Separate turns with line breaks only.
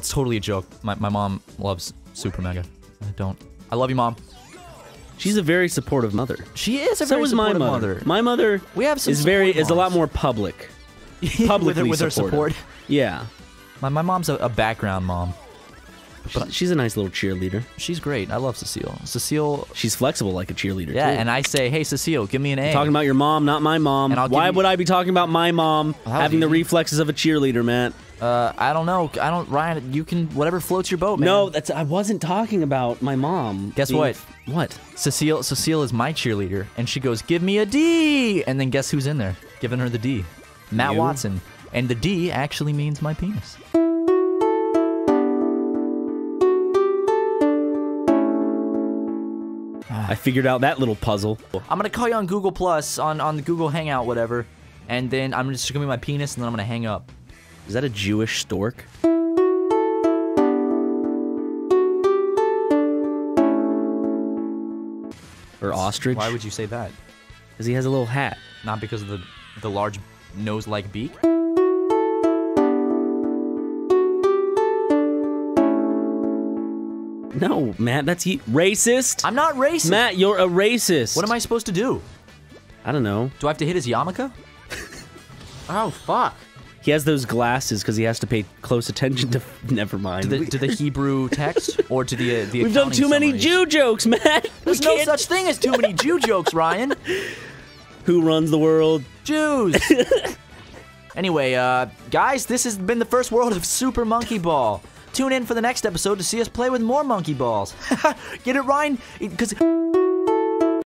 That's totally a joke. My, my mom loves Super Mega. I don't. I love you, mom.
She's a very supportive mother.
She is a
So
very
is my mother.
mother.
My mother
We have some
is very
supportive
is a lot more public.
with her,
publicly
with her support.
Yeah.
My, my mom's a, a background mom.
She's, she's a nice little cheerleader.
She's great. I love Cecile. Cecile.
She's flexible like a cheerleader.
Yeah,
too.
and I say, hey, Cecile, give me an A.
talking about your mom, not my mom.
And I'll
Why
you-
would I be talking about my mom
Well,
having the
easy.
reflexes of a cheerleader, Matt?
uh, I don't know. I don't. Ryan, you can whatever floats your boat, man.
No, that's I wasn't talking about my mom.
Guess
being-
what?
What?
Cecile. Cecile is my cheerleader, and she goes, "Give me a D," and then guess who's in there, giving her the D? Matt
You?
Watson, and the D actually means my penis.
I figured out that little puzzle.
I'm gonna call you on Google Plus on on the Google Hangout, whatever, and then I'm just gonna be my penis, and then I'm gonna hang up.
Is that a Jewish stork? Or ostrich?
Why would you say that?
Because he has a little hat.
Not because of the the large nose-like beak.
No, Matt, that's he- racist.
I'm not racist.
Matt, you're a racist.
What am I supposed to do?
I don't know.
Do I have to hit his yarmulke? oh fuck.
He has those glasses because he has to pay close attention to. Never mind.
To the, to the Hebrew text or to the uh, the
We've done too many? Jew jokes, Matt.
There's no such thing as too many Jew jokes, Ryan.
Who runs the world?
Jews. anyway, uh, guys, this has been the first world of Super Monkey Ball. Tune in for the next episode to see us play with more monkey balls. Get it, Ryan? Because